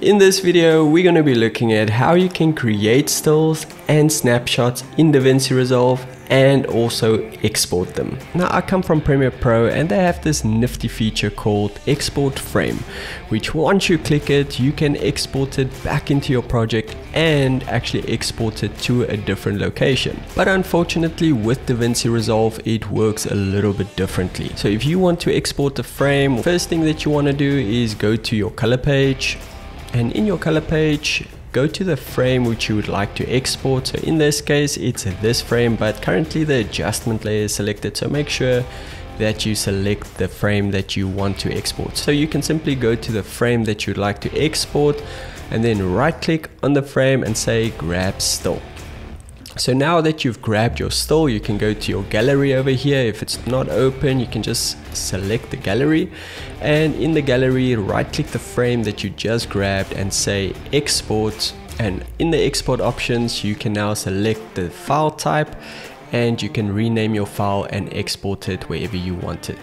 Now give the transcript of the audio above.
In this video, we're going to be looking at how you can create stills and snapshots in DaVinci Resolve and also export them. Now I come from Premiere Pro and they have this nifty feature called export frame, which once you click it, you can export it back into your project and actually export it to a different location. But unfortunately with DaVinci Resolve, it works a little bit differently. So if you want to export the frame, first thing that you want to do is go to your color page and in your color page go to the frame which you would like to export. So in this case it's this frame but currently the adjustment layer is selected. So make sure that you select the frame that you want to export. So you can simply go to the frame that you'd like to export and then right click on the frame and say grab still so now that you've grabbed your still, you can go to your gallery over here. If it's not open, you can just select the gallery and in the gallery, right click the frame that you just grabbed and say export. And in the export options, you can now select the file type and you can rename your file and export it wherever you want it.